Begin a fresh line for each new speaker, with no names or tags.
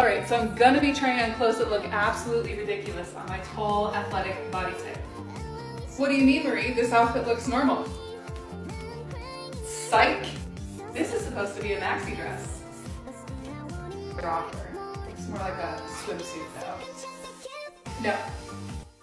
All right, so I'm gonna be trying on clothes that look absolutely ridiculous on my tall, athletic body type. What do you mean, Marie? This outfit looks normal. Psych! This is supposed to be a maxi dress. Rocker. It's more like a swimsuit though. No,